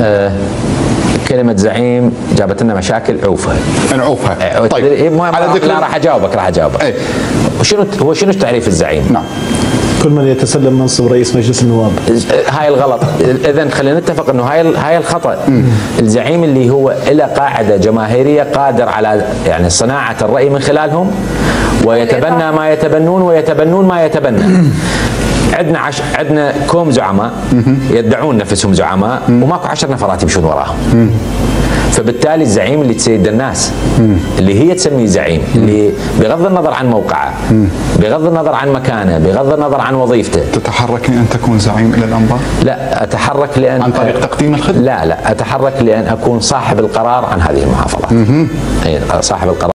آه كلمة زعيم جابت لنا مشاكل عوفها. نعوفها. طيب. طيب ما على لا ذكر راح أجاوبك راح أجاوبك. إيه. وشنو هو شنو تعريف الزعيم؟ نعم. كل من يتسلم منصب رئيس مجلس النواب. هاي الغلط. اذا خلينا نتفق إنه هاي هاي الخطأ. الزعيم اللي هو له قاعدة جماهيرية قادر على يعني صناعة الرأي من خلالهم ويتبنى ما يتبنون ويتبنون ما يتبنى. عندنا عش... عندنا كوم زعماء يدعون نفسهم زعماء وماكو عشر نفرات يمشون وراهم. فبالتالي الزعيم اللي تسيد الناس اللي هي تسميه زعيم اللي بغض النظر عن موقعه بغض النظر عن مكانه بغض النظر عن وظيفته. تتحرك لأن تكون زعيم إلى الأنبار؟ لا أتحرك لأن عن طريق تقديم الخدمة؟ لا لا أتحرك لأن أكون صاحب القرار عن هذه المحافظات. صاحب القرار.